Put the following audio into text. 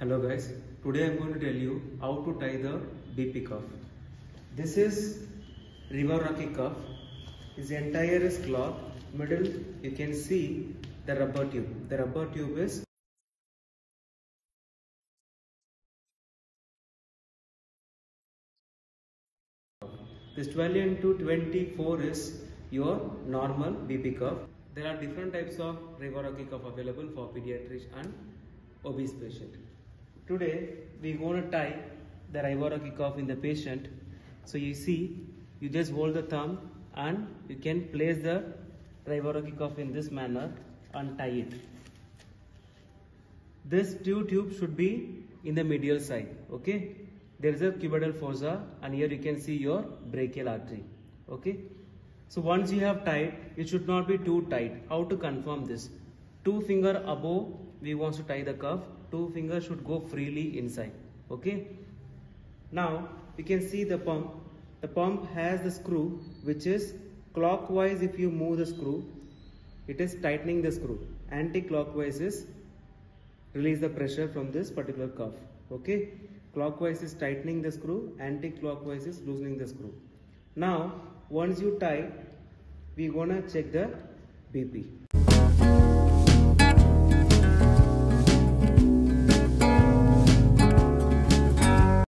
Hello guys, today I am going to tell you how to tie the BP cuff. This is Riva-Rocci cuff. This entire is cloth. Middle you can see the rubber tube. The rubber tube is This 12 into 24 is your normal BP cuff. There are different types of Riva-Rocci cuff available for pediatric and obese patient. Today we're going to tie the Riva-Rocci cuff in the patient. So you see, you just hold the thumb and you can place the Riva-Rocci cuff in this manner and tie it. This two tube should be in the medial side. Okay. There is a cubital fossa and here you can see your brachial artery. Okay. So once you have tied, it should not be too tight. How to confirm this? Two finger above, we want to tie the cuff. Two fingers should go freely inside. Okay. Now we can see the pump. The pump has the screw which is clockwise if you move the screw, it is tightening the screw. Anti-clockwise is release the pressure from this particular cuff. Okay. Clockwise is tightening the screw, anti-clockwise is loosening the screw. Now once you tie, we gonna check the BP.